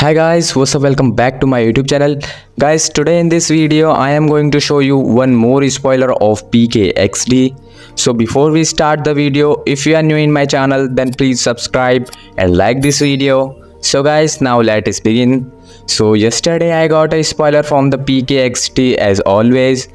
Hi guys, what's up? Welcome back to my YouTube channel. Guys, today in this video, I am going to show you one more spoiler of PKXD. So before we start the video, if you are new in my channel, then please subscribe and like this video. So guys, now let us begin. So yesterday I got a spoiler from the PKXD as always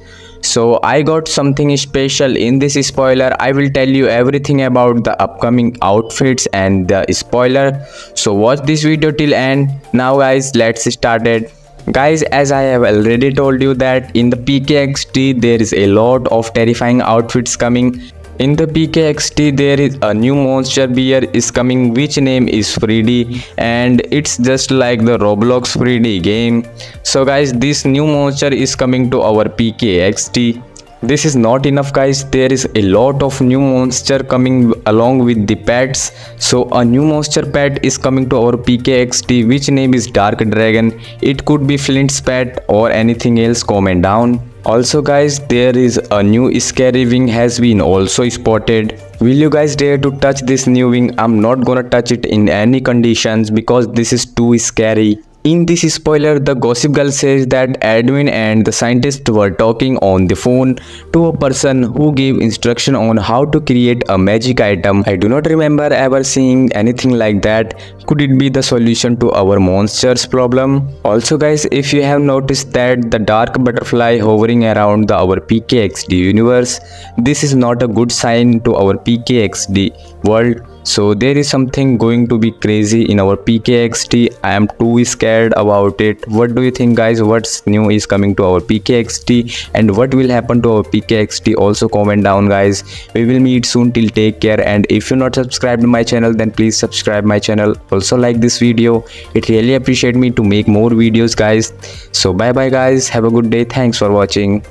so i got something special in this spoiler. I will tell you everything about the upcoming outfits and the spoiler. So watch this video till end. Now guys let's start it. Guys as i have already told you that in the pkxd there is a lot of terrifying outfits coming in the PKXD there is a new monster beer is coming which name is Freddy and it's just like the Roblox Freddy game. So guys this new monster is coming to our PKXD. This is not enough guys there is a lot of new monster coming along with the pets. So a new monster pet is coming to our PKXD which name is Dark Dragon. It could be Flint's pet or anything else comment down. Also guys, there is a new scary wing has been also spotted. Will you guys dare to touch this new wing? I'm not gonna touch it in any conditions because this is too scary. In this spoiler, the gossip girl says that Edwin and the scientist were talking on the phone to a person who gave instruction on how to create a magic item. I do not remember ever seeing anything like that. Could it be the solution to our monsters problem? Also guys, if you have noticed that the dark butterfly hovering around the our PKXD universe, this is not a good sign to our PKXD world so there is something going to be crazy in our pkxd i am too scared about it. What do you think guys? What's new is coming to our pkxd and what will happen to our pkxd also comment down guys. We will meet soon. Till take care. And if you're not subscribed to my channel then please subscribe my channel. Also like this video. It really appreciate me to make more videos guys. So bye bye guys. Have a good day. Thanks for watching